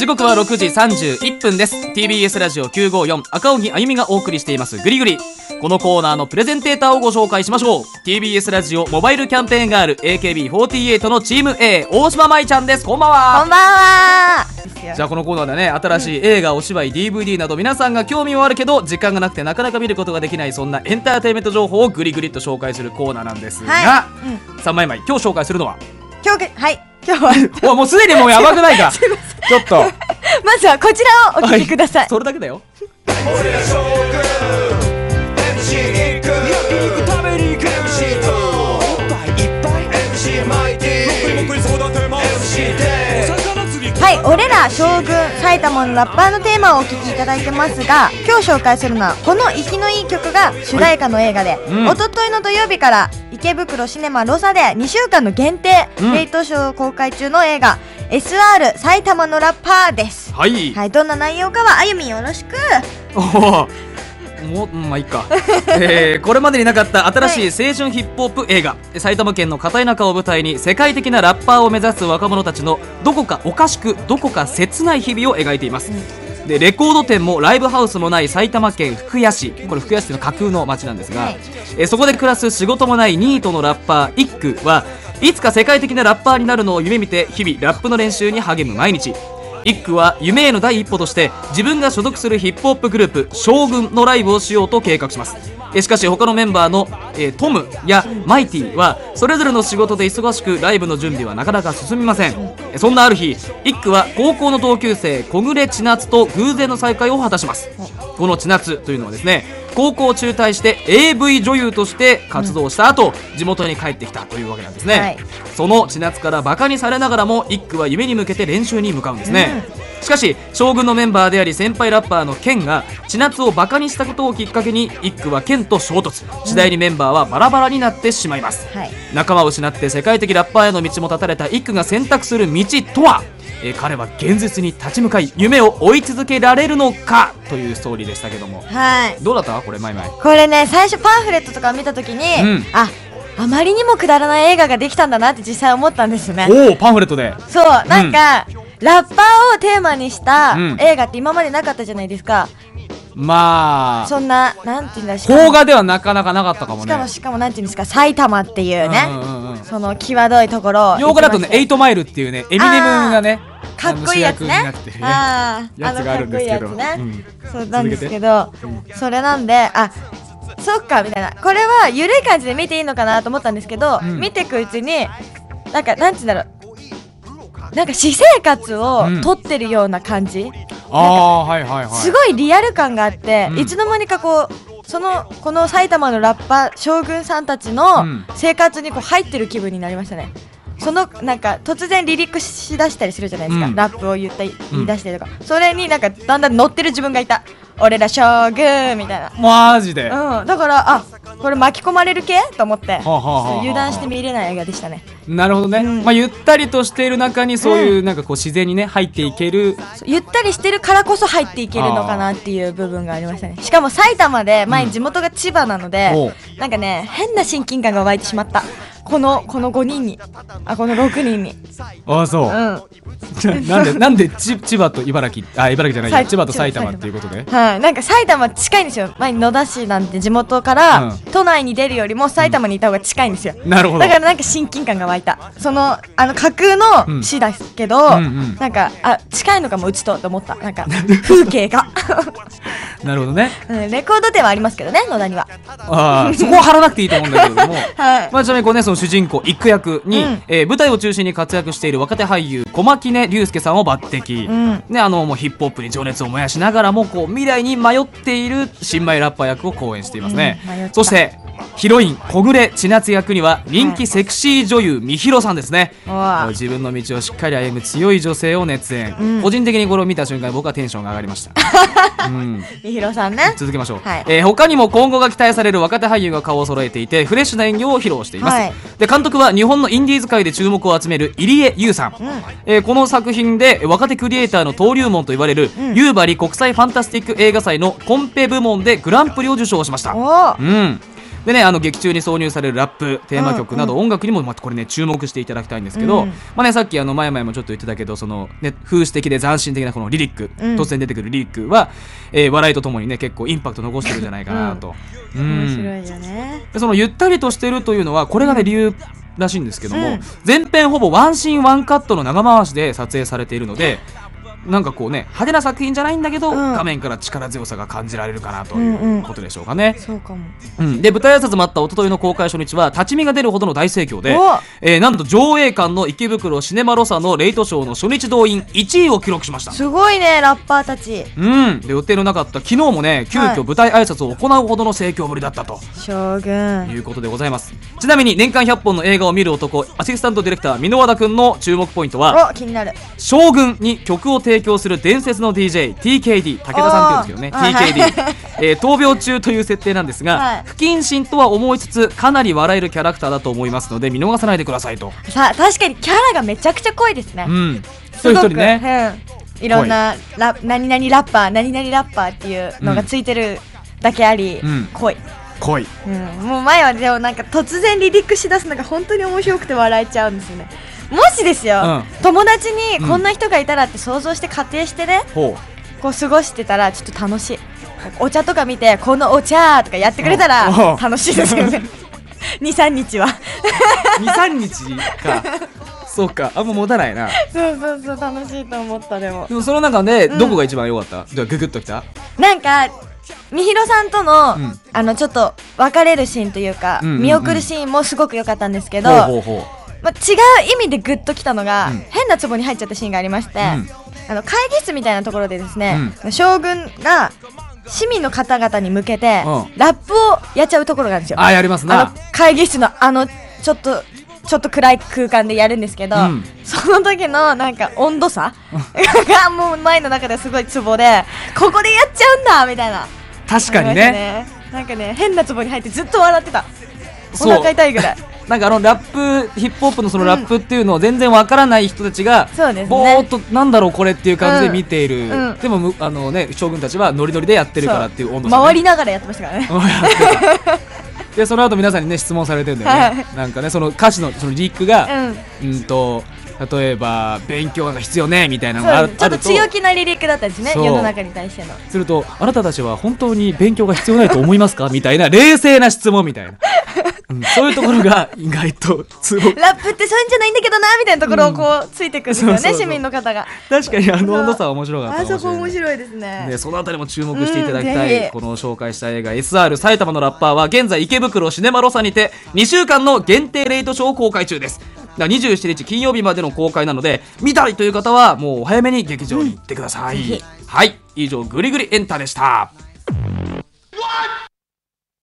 時刻は6時31分です。TBS ラジオ954赤荻あゆみがお送りしています。グリグリ。このコーナーのプレゼンテーターをご紹介しましょう。TBS ラジオモバイルキャンペーンガール AKB48 のチーム A 大島舞ちゃんです。こんばんは。こんばんは。じゃあこのコーナーでね新しい映画、お芝居 DVD など皆さんが興味はあるけど時間がなくてなかなか見ることができないそんなエンターテインメント情報をグリグリと紹介するコーナーなんですが、はさあまいまい今日紹介するのは？今日がはい今日は。もうすでにもうやばくないか？ちょっと。まずはこちらをお聞きください。それだけだよ。俺ら将軍 MC 行く俺ら将軍埼玉のラッパーのテーマをお聞きいただいてますが今日紹介するのはこの息のいい曲が主題歌の映画で、うん。一昨日の土曜日から池袋シネマロサで2週間の限定、うん。レイトショー公開中の映画 SR 埼玉のラッパーです。はい、はいどんな内容かはあゆみんよろしくもううんまあいいか、えーこれまでになかった新しい青春ヒップホップ映画、埼玉県の片田舎を舞台に世界的なラッパーを目指す若者たちのどこかおかしくどこか切ない日々を描いています、でレコード店もライブハウスもない埼玉県福谷市。これ福谷市のは架空の町なんですが、はい。えーそこで暮らす仕事もないニートのラッパーイックはいつか世界的なラッパーになるのを夢見て日々ラップの練習に励む毎日一区は夢への第一歩として自分が所属するヒップホップグループ将軍のライブをしようと計画します。しかし他のメンバーの、えートムやマイティはそれぞれの仕事で忙しくライブの準備はなかなか進みません。そんなある日一区は高校の同級生小暮千夏と偶然の再会を果たします。この千夏というのはですね高校を中退して AV 女優として活動した後、地元に帰ってきたというわけなんですね、はい。その千夏からバカにされながらも一区は夢に向けて練習に向かうんですね、しかし将軍のメンバーであり先輩ラッパーのケンが千夏をバカにしたことをきっかけに一区はケンと衝突。次第にメンバーはバラバラになってしまいます、はい。仲間を失って世界的ラッパーへの道も断たれた一区が選択する道とは、えー彼は現実に立ち向かい夢を追い続けられるのかというストーリーでしたけども。はい。どうだった？これマイマイ。これね最初パンフレットとか見た時に、うん。ああまりにもくだらない映画ができたんだなって実際思ったんですよね。おおパンフレットで。そうなんか、ラッパーをテーマにしたうん。映画って今までなかったじゃないですか、まあそんななんていうんだ邦画ではなかなかなかったかもね。しかもしかもなんていうんですか埼玉っていうね、うんうんうん。その際どいところを洋画だとねエイトマイルっていうねエミネムがねかっこいいやつね。あああのかっこいいやつね、うん。そうなんですけど、それなんであそっかみたいな。これは緩い感じで見ていいのかなと思ったんですけど、うん。見ていくうちになんかなんて言うんだろう。なんか私生活をうん。撮ってるような感じ、ああはいはいはいすごいリアル感があって、うん。いつの間にかこうそのこの埼玉のラッパー将軍さんたちのうん。生活にこう入ってる気分になりましたね。そのなんか突然離陸しだしたりするじゃないですか、うん。ラップを言ったり言い出したりとか、それになんかだんだん乗ってる自分がいた。俺ら将軍みたいな。マジで、はうん、だからあこれ巻き込まれる系？と思って、あはあはあはあ油断して見れない映画でしたね。なるほどね、うん。まあゆったりとしている中にそういうなんかこう自然にね入っていける。そうゆったりしてるからこそ入っていけるのかなっていう部分がありましたね。しかも埼玉で前地元が千葉なので、おう。なんかね変な親近感が湧いてしまったこのこの5人に。あこの6人に。ああそう。う、ん。なんでなんでち千葉と茨城あ茨城じゃない千葉と埼玉っていうことで。はい、なんか埼玉近いんですよ。前に野田市なんて地元から、うん。都内に出るよりも埼玉にいた方が近いんですよ、なるほど。だからなんか親近感が湧いた。そのあの架空の市ですけど、うんうん。なんかあ近いのかもうちとと思った。なんか風景が、なるほどね。うん、レコード店はありますけどね野田には。ああそこは張らなくていいと思うんだけれども。はい。まあ、ちなみにこうねその主人公一区役に、うん。えー舞台を中心に活躍している若手俳優小牧根龍介さんを抜擢、うん。ね、あのもうヒップホップに情熱を燃やしながらもこう未来に迷っている新米ラッパー役を好演していますね、うん。そしてヒロイン小暮千夏役には人気セクシー女優みひろさんですね、うわ。自分の道をしっかり歩む強い女性を熱演、うん。個人的にこれを見た瞬間僕はテンションが上がりました、うん。みひろさんね。続けましょう、はい。えー他にも今後が期待される若手俳優が顔を揃えていてフレッシュな演技を披露しています、はい。で監督は日本のインディーズ界で注目を集める入江優さん、ん。えーこの作品で若手クリエイターの登竜門と言われる、うん。夕張国際ファンタスティック映画祭のコンペ部門でグランプリを受賞しました。うんでねあの劇中に挿入されるラップテーマ曲などうん音楽にもまたこれね注目していただきたいんですけど、うん。まあねさっきあの前々もちょっと言ってたけどそのね風刺的で斬新的なこのリリック、うん。突然出てくるリリックは、えー笑いとともにね結構インパクト残してるんじゃないかなと、うん。面白いよね。でそのゆったりとしてるというのはこれがね理由らしいんですけども、うん。前編ほぼワンシーンワンカットの長回しで撮影されているのでなんかこうね派手な作品じゃないんだけど、うん。画面から力強さが感じられるかなとうんうん。いうことでしょうかね。そうかも。うん、で舞台挨拶もあった一昨日の公開初日は立ち見が出るほどの大盛況でお、えーなんと上映館の池袋シネマロサのレイトショーの初日動員1位を記録しました。すごいねラッパーたち。うん、で予定のなかった昨日もね急はい。遽舞台挨拶を行うほどの盛況ぶりだったと。将軍。ということでございます。ちなみに年間100本の映画を見る男アシスタントディレクター箕輪田君の注目ポイントはお気になる。将軍に曲を提供する伝説の DJTKD 武田さんっていうんですけどねおー。はい。TKD、えー闘病中という設定なんですが、はい。不謹慎とは思いつつかなり笑えるキャラクターだと思いますので見逃さないでくださいと。さ確かにキャラがめちゃくちゃ濃いですね。うん。一すごく。人一人ね。うん、いろんなラ何々ラッパー何々ラッパーっていうのがついてるだけあり、うん。濃い、濃い。うん、もう前はでもなんか突然リリックしだすのが本当に面白くて笑えちゃうんですよねもしですよ、う友達にこんな人がいたらって想像して仮定してね、ほこう過ごしてたらちょっと楽しい。お茶とか見てこのお茶とかやってくれたらうん。楽しいですよね。23日は。う23日か。そうか。あんま持たないな。そうそうそう楽しいと思ったでも。でもその中でうん。どこが一番良かった、じゃあググッときた？なんかみひろさんとの、うん。あのちょっと別れるシーンというか、うんうんうん。見送るシーンもすごく良かったんですけど、ほうほうほまあ、違う意味でグッときたのが、うん。変な壺に入っちゃったシーンがありまして、うん。あの会議室みたいなところでですね、将軍が市民の方々に向けて、うん。ラップをやっちゃうところがあるんですよ。うあやりますな。会議室のあのちょっとちょっと暗い空間でやるんですけど、うん。その時のなんか温度差がもう前の中ですごいツボでここでやっちゃうんだみたいな。確かにありましたねなんかね変なツボに入ってずっと笑ってた。お腹痛いぐらいなんかあのラップヒップホップのそのラップっていうのを全然わからない人たちが、そうですね。ぼーっとなんだろうこれっていう感じで見ている、うん。うんでもむあのね将軍たちはノリノリでやってるからっていう温度差、ね、回りながらやってましたからね。うんやってた。でその後皆さんにね質問されてるんだよね、はなんかねその歌詞のそのリックがうん。うんと例えば勉強が必要ねみたいなのそうがあるあるとちょっと強気なリリックだったんですねそう。世の中に対しての。するとあなたたちは本当に勉強が必要ないと思いますか？みたいな冷静な質問みたいな、うんそういうところが 意外とすごいラップってそういうんじゃないんだけどなみたいなところをこうついてくるんですよね、そうそうそう。市民の方が。確かにあの温度差は面白かったかあそこ面白いですね。でそのあたりも注目していただきたい、この紹介した映画。SR 埼玉のラッパーは現在池袋シネマロサにて2週間の限定レイトショーを公開中です。だから27日金曜日までの公開なので見たいという方はもうお早めに劇場に行ってください、はい。以上グリグリエンタでした